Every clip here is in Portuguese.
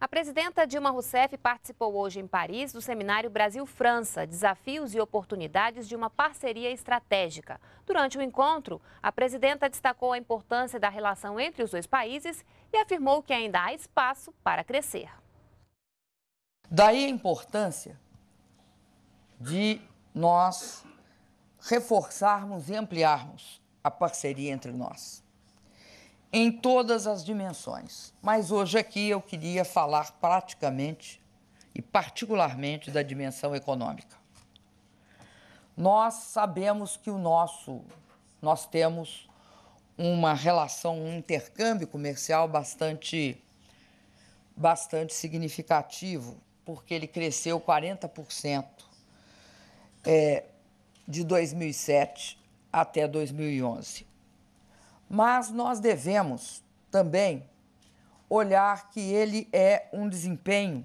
A presidenta Dilma Rousseff participou hoje em Paris do seminário Brasil-França Desafios e Oportunidades de uma Parceria Estratégica. Durante o encontro, a presidenta destacou a importância da relação entre os dois países e afirmou que ainda há espaço para crescer. Daí a importância de nós reforçarmos e ampliarmos a parceria entre nós em todas as dimensões. Mas hoje aqui eu queria falar praticamente e particularmente da dimensão econômica. Nós sabemos que o nosso nós temos uma relação, um intercâmbio comercial bastante bastante significativo, porque ele cresceu 40% é, de 2007 até 2011. Mas nós devemos também olhar que ele é um desempenho,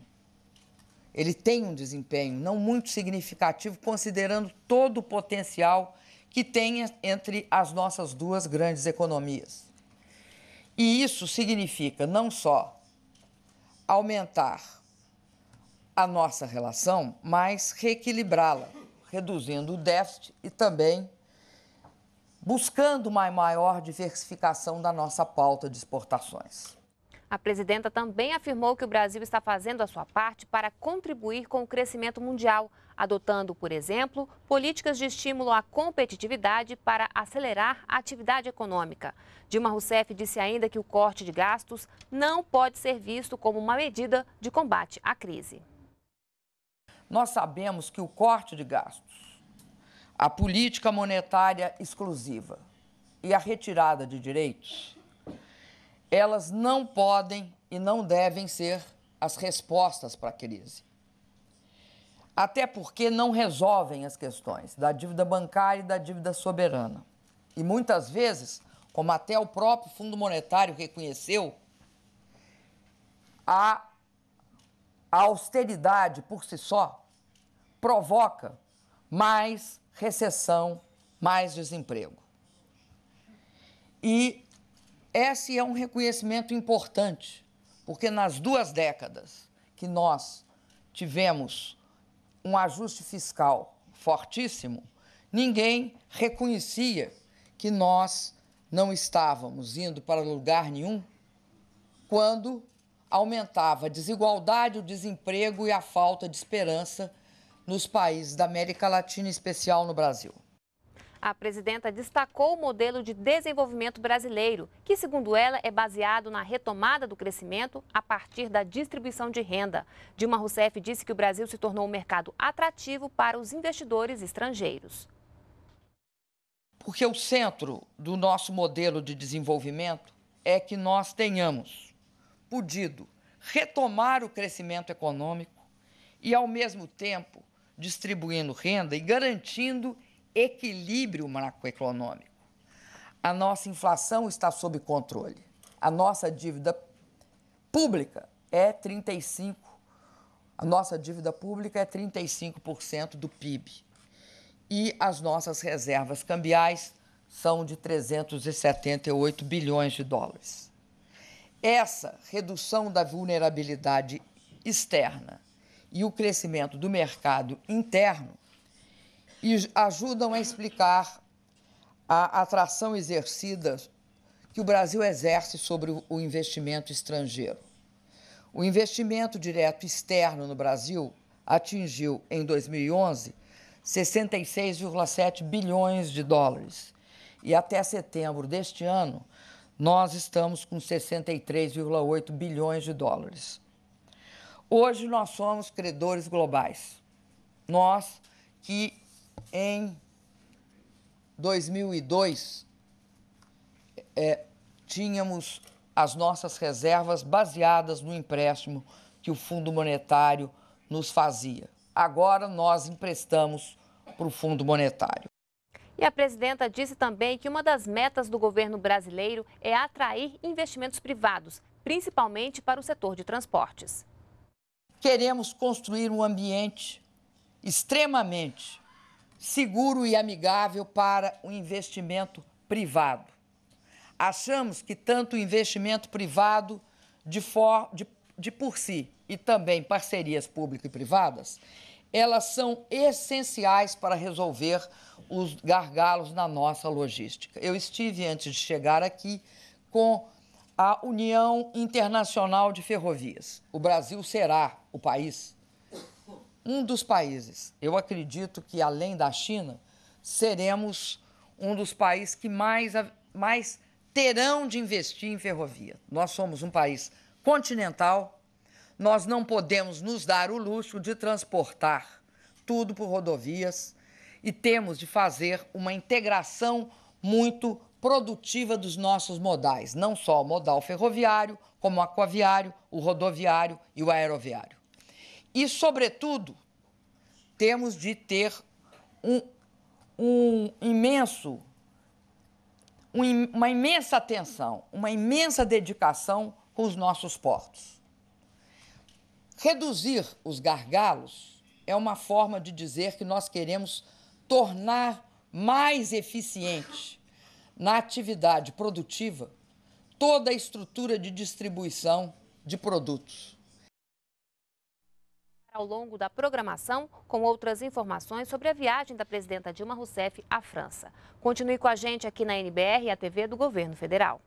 ele tem um desempenho não muito significativo, considerando todo o potencial que tem entre as nossas duas grandes economias. E isso significa não só aumentar a nossa relação, mas reequilibrá-la, reduzindo o déficit e também buscando uma maior diversificação da nossa pauta de exportações. A presidenta também afirmou que o Brasil está fazendo a sua parte para contribuir com o crescimento mundial, adotando, por exemplo, políticas de estímulo à competitividade para acelerar a atividade econômica. Dilma Rousseff disse ainda que o corte de gastos não pode ser visto como uma medida de combate à crise. Nós sabemos que o corte de gastos a política monetária exclusiva e a retirada de direitos, elas não podem e não devem ser as respostas para a crise. Até porque não resolvem as questões da dívida bancária e da dívida soberana. E muitas vezes, como até o próprio Fundo Monetário reconheceu, a, austeridade por si só provoca mais recessão, mais desemprego. E esse é um reconhecimento importante, porque nas duas décadas que nós tivemos um ajuste fiscal fortíssimo, ninguém reconhecia que nós não estávamos indo para lugar nenhum quando aumentava a desigualdade, o desemprego e a falta de esperança nos países da América Latina, em especial no Brasil. A presidenta destacou o modelo de desenvolvimento brasileiro, que, segundo ela, é baseado na retomada do crescimento a partir da distribuição de renda. Dilma Rousseff disse que o Brasil se tornou um mercado atrativo para os investidores estrangeiros. Porque o centro do nosso modelo de desenvolvimento é que nós tenhamos podido retomar o crescimento econômico e, ao mesmo tempo, distribuindo renda e garantindo equilíbrio macroeconômico. A nossa inflação está sob controle. A nossa dívida pública é 35, a nossa dívida pública é 35% do PIB. E as nossas reservas cambiais são de 378 bilhões de dólares. Essa redução da vulnerabilidade externa e o crescimento do mercado interno e ajudam a explicar a atração exercida que o Brasil exerce sobre o investimento estrangeiro. O investimento direto externo no Brasil atingiu, em 2011, 66,7 bilhões de dólares. E até setembro deste ano, nós estamos com 63,8 bilhões de dólares. Hoje nós somos credores globais. Nós que em 2002 é, tínhamos as nossas reservas baseadas no empréstimo que o Fundo Monetário nos fazia. Agora nós emprestamos para o Fundo Monetário. E a presidenta disse também que uma das metas do governo brasileiro é atrair investimentos privados, principalmente para o setor de transportes. Queremos construir um ambiente extremamente seguro e amigável para o investimento privado. Achamos que tanto o investimento privado de, for, de de por si e também parcerias público e privadas, elas são essenciais para resolver os gargalos na nossa logística. Eu estive, antes de chegar aqui, com a União Internacional de Ferrovias. O Brasil será o país, um dos países, eu acredito que além da China, seremos um dos países que mais, mais terão de investir em ferrovia. Nós somos um país continental, nós não podemos nos dar o luxo de transportar tudo por rodovias e temos de fazer uma integração muito produtiva dos nossos modais, não só o modal ferroviário, como o aquaviário, o rodoviário e o aeroviário. E, sobretudo, temos de ter um, um imenso, um, uma imensa atenção, uma imensa dedicação com os nossos portos. Reduzir os gargalos é uma forma de dizer que nós queremos tornar mais eficiente na atividade produtiva toda a estrutura de distribuição de produtos. Ao longo da programação, com outras informações sobre a viagem da presidenta Dilma Rousseff à França. Continue com a gente aqui na NBR e a TV do Governo Federal.